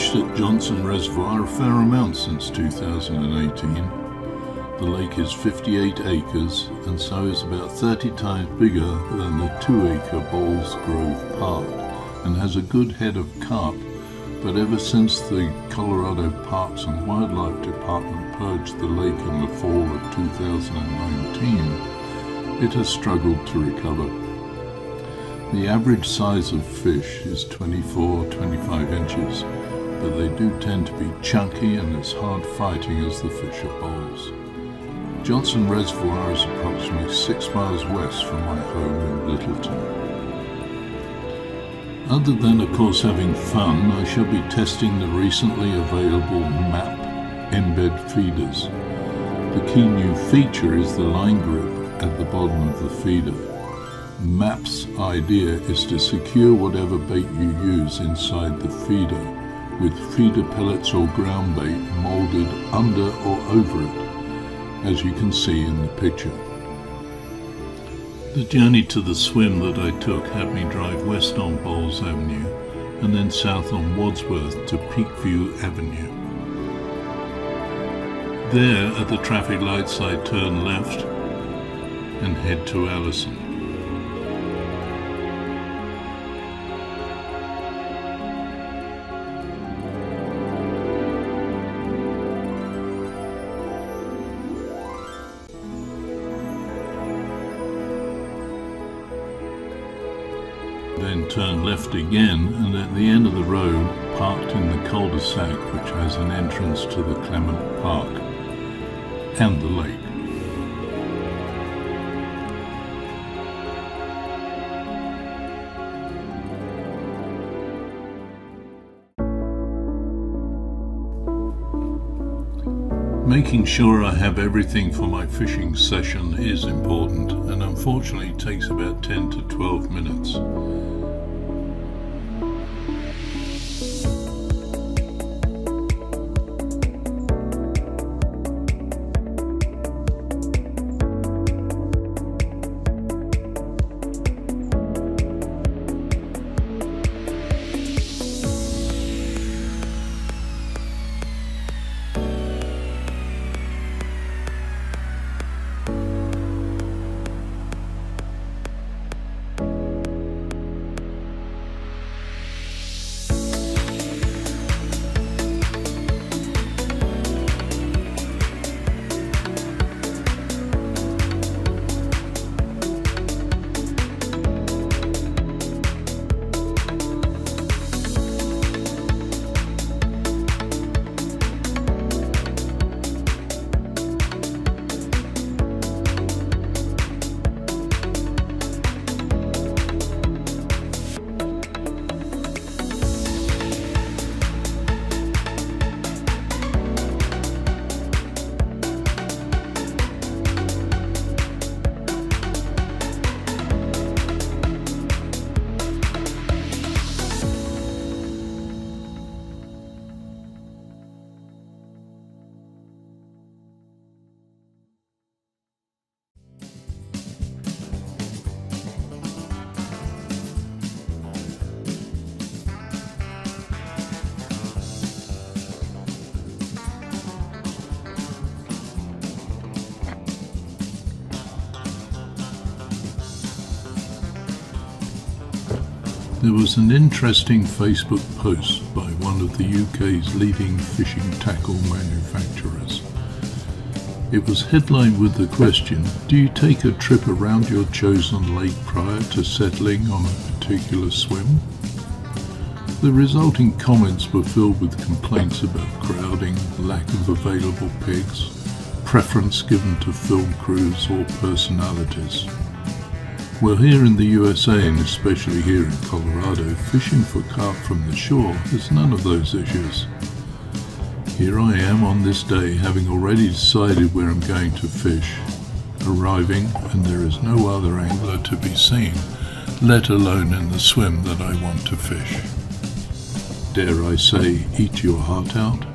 Fished at Johnson Reservoir a fair amount since 2018. The lake is 58 acres and so is about 30 times bigger than the 2 acre Bowles Grove Park and has a good head of carp, but ever since the Colorado Parks and Wildlife Department purged the lake in the fall of 2019, it has struggled to recover. The average size of fish is 24-25 inches, but they do tend to be chunky and as hard fighting as the Fisher bowls. Johnson Reservoir is approximately six miles west from my home in Littleton. Other than, of course, having fun, I shall be testing the recently available MAP embed feeders. The key new feature is the line group at the bottom of the feeder. MAP's idea is to secure whatever bait you use inside the feeder with feeder pellets or ground bait molded under or over it, as you can see in the picture. The journey to the swim that I took had me drive west on Bowles Avenue and then south on Wadsworth to Peakview Avenue. There, at the traffic lights, I turn left and head to Allison. Then turn left again and at the end of the road parked in the cul-de-sac which has an entrance to the Clement Park and the lake. Making sure I have everything for my fishing session is important and unfortunately takes about 10 to 12 minutes. There was an interesting Facebook post by one of the UK's leading fishing tackle manufacturers. It was headlined with the question, do you take a trip around your chosen lake prior to settling on a particular swim? The resulting comments were filled with complaints about crowding, lack of available pegs, preference given to film crews or personalities. Well, here in the USA, and especially here in Colorado, fishing for carp from the shore has none of those issues. Here I am on this day, having already decided where I'm going to fish, arriving, and there is no other angler to be seen, let alone in the swim that I want to fish. Dare I say, eat your heart out?